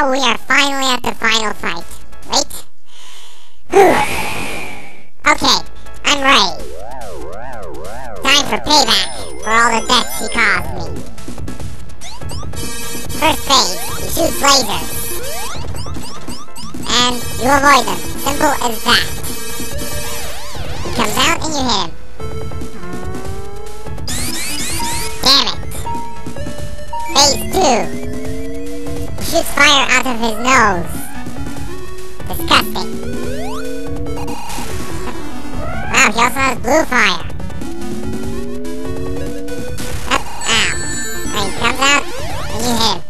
Now we are finally at the final fight. Wait. Okay, I'm ready. Time for payback for all the deaths he caused me. First phase, you shoot lasers. And you avoid them. Simple as that. He comes out and you hit him. Damn it. Phase 2 shoots fire out of his nose. Disgusting. Wow, he also has blue fire. Up, ow. Alright, he comes out and you hit him.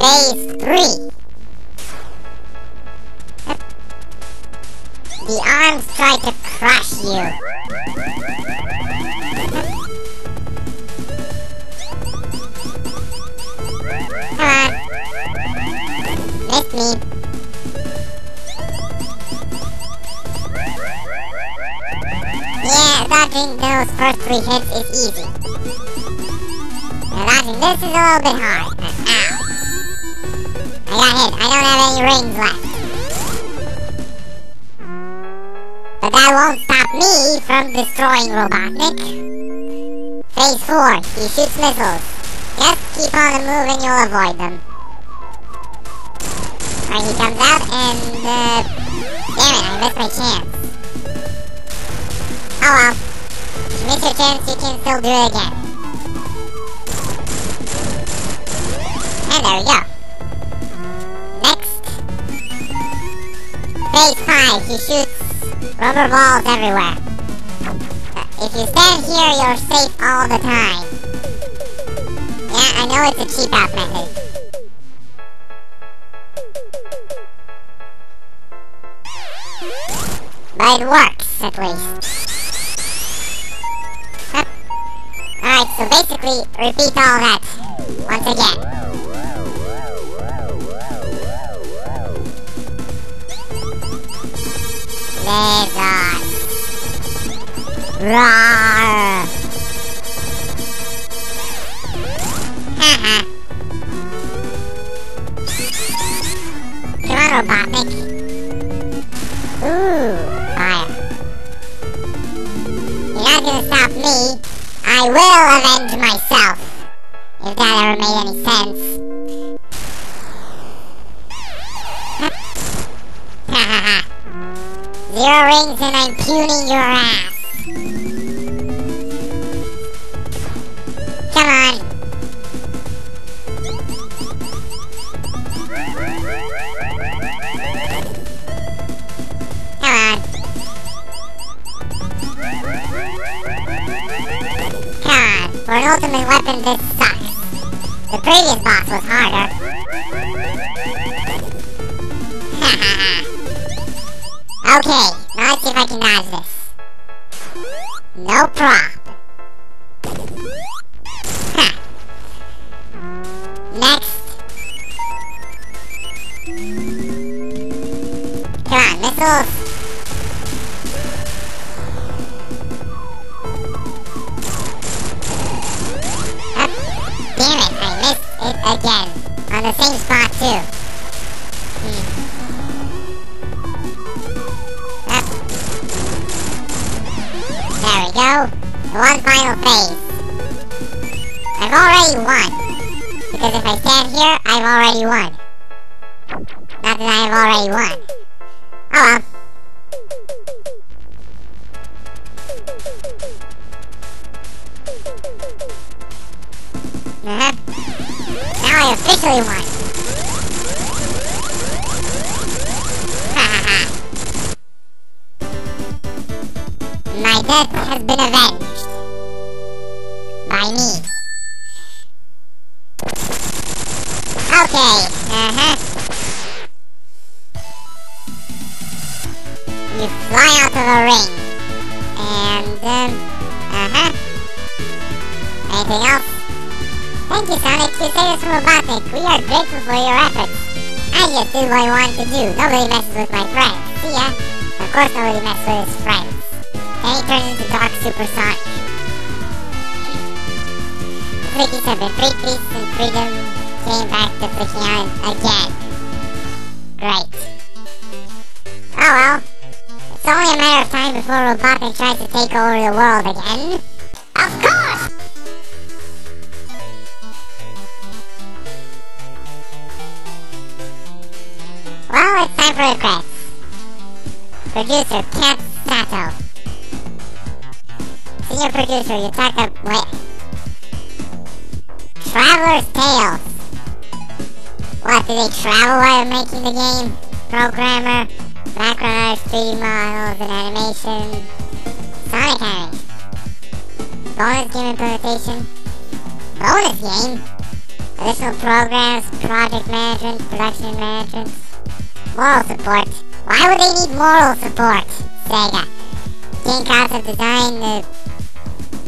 Phase 3. The arms try to crush you. Miss me. Yeah, dodging those first three hits is easy. Now dodging this is a little bit hard. Ow. I got hit. I don't have any rings left. But that won't stop me from destroying Robotnik. Phase 4. He shoots missiles. Just keep on and you'll avoid them. He comes out and... Uh, damn it, I missed my chance. Oh well. You miss your chance, you can still do it again. And there we go. Next. Phase 5, he shoots rubber balls everywhere. If you stand here, you're safe all the time. Yeah, I know it's a cheap out method. But it works, at least. Alright, so basically, repeat all that once again. Lizard. Roar. Haha. Come on, Robotnik. Ooh, stop me. I will avenge myself. If that ever made any sense. Zero rings and I'm tuning your ass. Ultimate weapon, this sucks. The previous boss was harder. Ha ha ha. Okay, now let's see if I can dodge this. No. Huh. Next. Come on, missiles. Again. On the same spot too. Hmm. There we go. One final phase. I've already won. Because if I stand here, I've already won. Not that I've already won. Oh well. Ha ha. My death has been avenged. By me. Okay, uh-huh. You fly out of a ring. And, um, uh-huh. Anything else? Thank you, Sonic. Us from Robotnik. We are grateful for your efforts. I just did what I wanted to do. Nobody messes with my friends. See ya. Of course nobody messes with his friends. Then he turns into Dark Super Sonic. 57. Free peace and freedom came back to freaking out again. Great. Oh well. It's only a matter of time before Robotnik tries to take over the world again. Of course! The credits. Producer, Cat Sato. Senior producer, Yutaka Wait. Traveller's Tales. What, did they travel while making the game? Programmer, background artist, 3D models, and animation. Sonic Henry. Bonus game implementation. Bonus game? Additional programs, project management, production management. Moral support. Why would they need moral support? Sega. Game concept design, the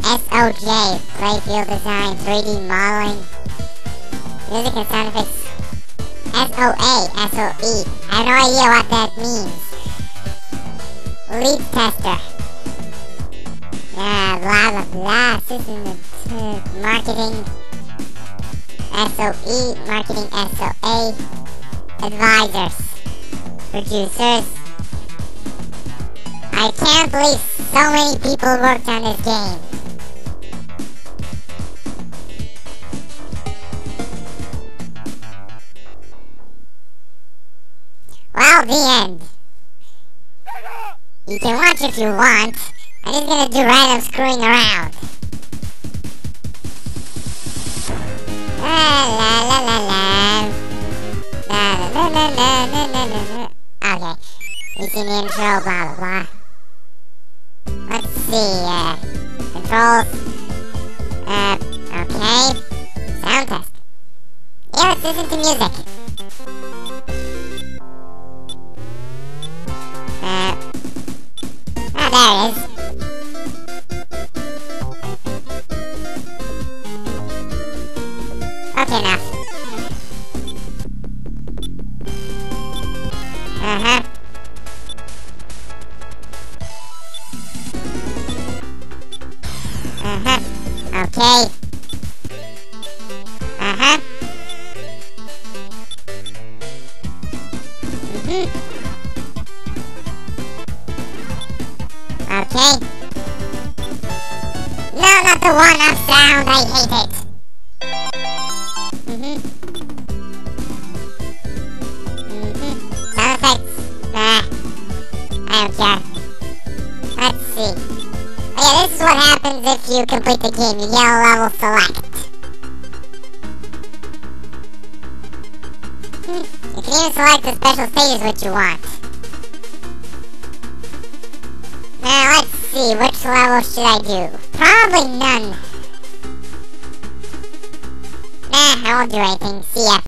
SOJ, playfield design, 3D modeling, music and sound effects. SOA, SOE. I have no idea what that means. Lead tester. Yeah, blah blah blah. System uh, marketing. SOE, marketing SOA. Advisors. Producers. I can't believe so many people worked on this game. Well, the end. You can watch if you want. I'm just gonna do random screwing around. La la la la la. La la la la la la la la. We intro, blah blah blah. Let's see, uh, controls. Uh, okay. Sound test. Yeah, let's listen to music. Uh, oh, there it is. Okay, The sound. I hate it. Mm-hmm. Mm-hmm. Sound effects. Nah. I don't care. Let's see. Oh, yeah, this is what happens if you complete the game. You get a level select. Hmm. You can even select the special stages which you want. Now, let's see. Which level should I do? Probably none. Nah, I won't do anything. See ya.